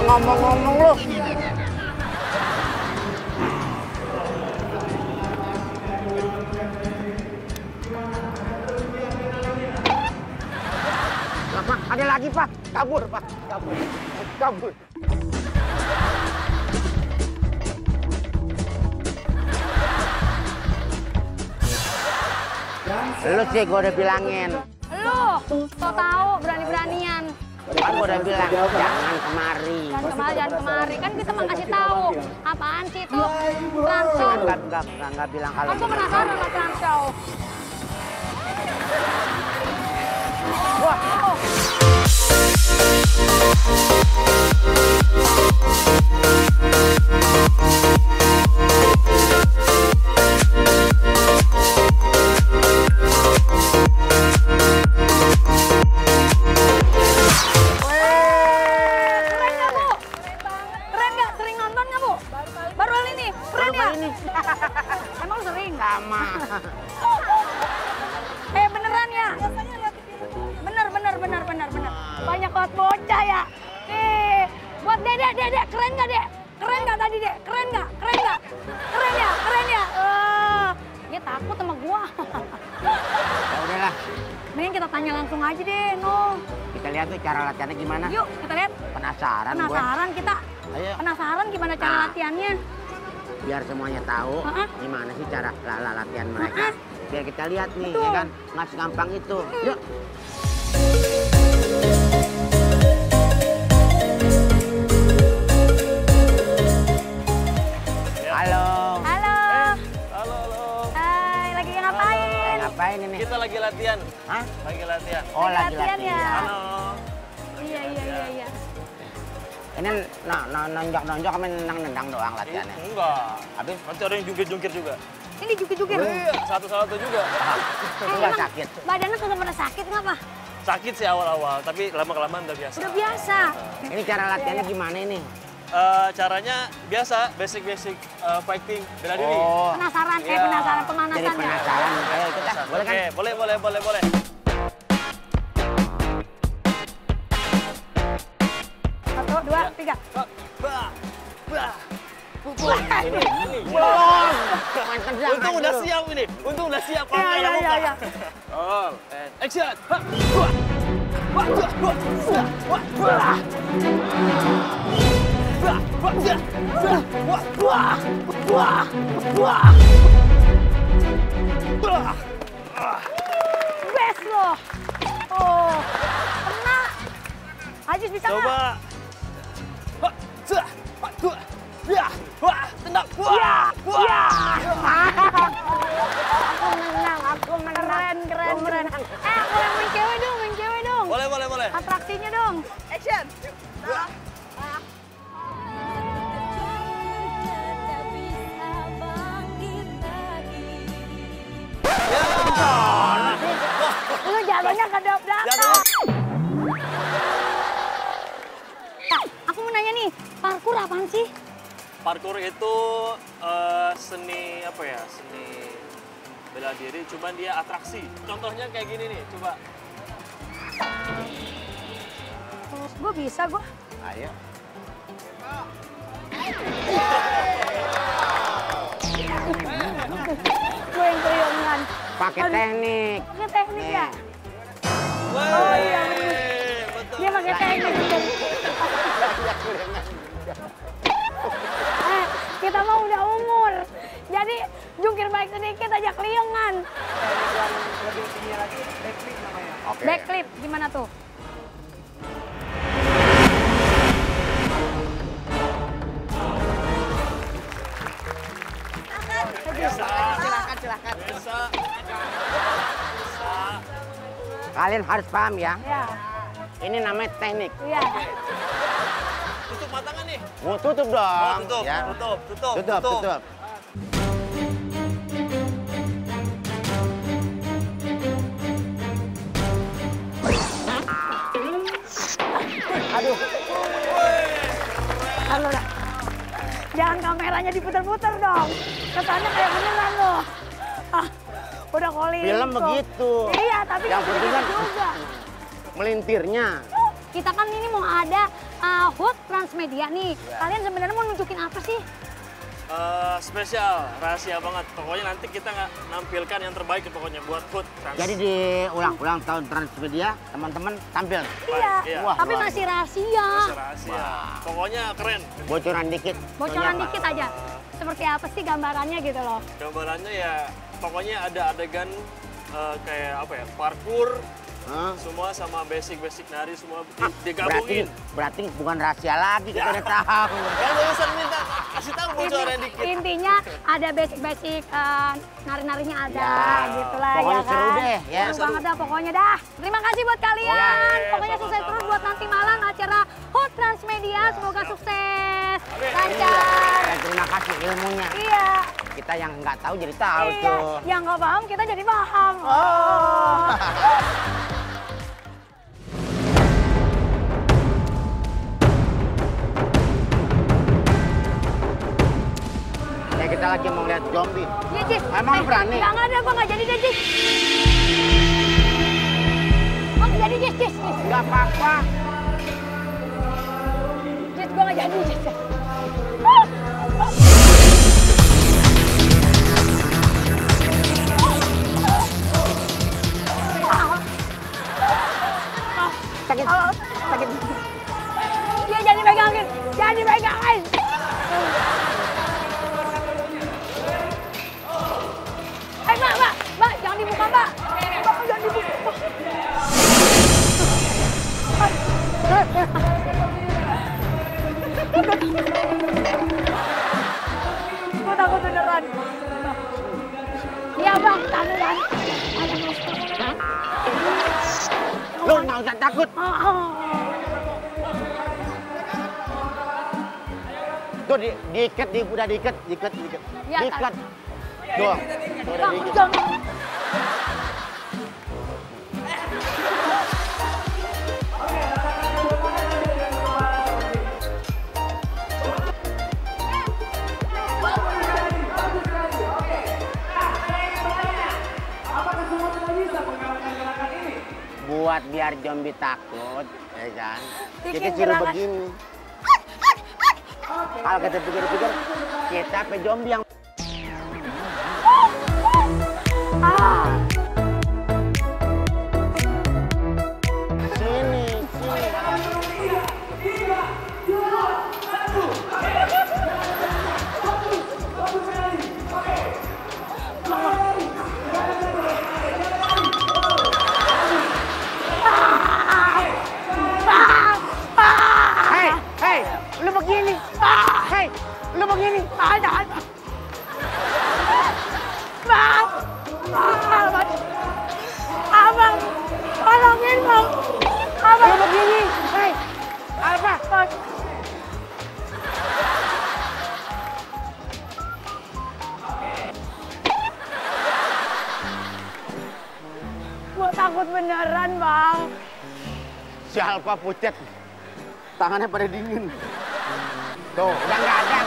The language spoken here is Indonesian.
nggak ngomong-ngomong lu. Ada lagi, Pak. Kabur, Pak. Kabur. Kabur. Lu sih gua udah bilangin. Lu, so tau berani-beranian. Kan udah bilang jangan kemari. Jangan kemari, jangan kemari. Kan kita mau kasih tahu apaan sih itu transhow. Enggak, enggak, enggak, enggak bilang kalau Kan gua penasaran sama transhow. Wah, keren Banyak banget bocah ya. Eh, buat dedek dedek keren nggak dek? Keren nggak tadi dek? Keren nggak? Keren nggak? Keren ya? Keren ya? Eh, dia takut sama gua. Ya udahlah, Mending kita tanya langsung aja deh, no. kita lihat tuh cara latihannya gimana. Yuk kita lihat. Penasaran gue. Penasaran kita. Ayo. Penasaran gimana cara Nah. latihannya? Biar semuanya tahu Ha-ha. gimana sih cara lala latihan mereka. Ha-ha. Biar kita lihat nih, Betul. ya kan? Nggak segampang itu. Yuk. Lagi latihan. Hah? Lagi latihan. Oh, Lagi lagi latihan ya? latihan. Halo. Iya iya iya iya. Ini nah, nah, nonjok-nonjok sama nendang-nendang doang latihannya. Enggak. Habis Nanti ada yang jungkir-jungkir juga. Ini jukir-jukir. Iya, satu-satu juga. Eh, enggak sakit. Badannya kagak pada sakit ngapa? Sakit sih awal-awal, tapi lama-kelamaan udah biasa. Udah biasa. Ini cara latihannya gimana ini? Eh, caranya biasa, basic-basic eh, fighting, bela diri. Oh, Penasaran, kayak Iya. penasaran jadi pemanasan ya. penasaran. Boleh kan? Boleh, boleh, boleh, boleh. Satu, dua, tiga. Bah, bah, bah. Ini, ini. Belum. Untung udah dulu. siap ini. Untung udah siap. Iya, iya, iya, iya. And action. Wah. Wah, wah, wah, wah, wah, wah. Wah, wah, wah, wah, wah, wah, wah. Wah. Bisa nggak? Coba. Wah, zah, wah, wah, ya, wah, tendang, Ya, wah, ya. wah. Aku menang, aku menang. Keren, keren, keren. Eh, aku yang main cewek dong, main cewek dong. Boleh, boleh, boleh. Atraksinya dong. Action. Apaan sih? Parkour itu eh, seni apa ya? Seni bela diri, cuman dia atraksi. Contohnya kayak gini nih, coba. Gue bisa, gue. Ayo. Gue yang keringan. Pakai teknik. Pakai teknik ya? Oh iya, betul. Dia pakai teknik. mah udah umur. Jadi jungkir balik sedikit aja keliengan. Oke. Backflip, gimana tuh? Silakan, silakan. Bisa. Bisa. Kalian harus paham ya. Ya, Ini namanya teknik. iya. Tutup mata nggak nih? Mau tutup dong. Oh, tutup, ya. tutup, tutup, Tutup, tutup. Aduh, Halo, dah. Jangan kameranya diputar-putar dong. Kesannya kayak beneran loh. Ah, udah calling. film begitu. Iya, tapi Yang penting kan juga. melintirnya. kita kan ini mau ada uh, HUT Transmedia nih. Iya. Kalian sebenarnya mau nunjukin apa sih? Eh, spesial, rahasia banget. Pokoknya nanti kita nggak nampilkan yang terbaik pokoknya buat food trans. Jadi di ulang-ulang tahun Transmedia, teman-teman tampil. Iya, Iya. Wah, tapi luar masih rahasia. Masih rahasia. Pokoknya keren. Bocoran dikit. Bocoran Soalnya dikit aja. Seperti apa sih gambarannya gitu loh. Gambarannya ya, pokoknya ada adegan eh, kayak apa ya, parkour, Hah? semua sama basic-basic nari semua di- Ah, Berarti, digabungin. berarti bukan rahasia lagi, kita udah tahu. Kan barusan minta kasih tahu bocoran dikit. Intinya ada basic-basic uh, nari-narinya ada Ya, gitu lah pokoknya ya kan. seru deh, ya. Seru Seru. banget dah pokoknya dah. Terima kasih buat kalian. Iya, pokoknya sukses sama-sama. terus buat nanti malam acara HUT Transmedia. Semoga sukses. Lancar. Eh, terima kasih ilmunya. Iya. Kita yang nggak tahu jadi tahu Iya, tuh. yang nggak paham kita jadi paham. Oh. Lagi mau lihat zombie. Iya, Cis. Emang Eh, berani? Nggak nggak ada, gua nggak jadi deh, Cis. Gua nggak jadi, Cis, Cis. Nggak apa-apa. Cis, gua nggak jadi, Cis. Sakit. Oh, sakit. Dia jadi pegangin, jadi pegangin. Iya, Bang, takut kan? Lu nggak usah takut. Tuh di, diikat, di, udah diikat, diikat, diikat. Ya, diikat. Tuh, tuh udah diikat. Buat biar zombie takut, ya kan? Bikin Kita suruh begini. Kalau kita pikir-pikir, kita pe zombie yang Ah, takut beneran bang. Si Alfa pucat. Tangannya pada dingin. Tuh, udah nggak ada,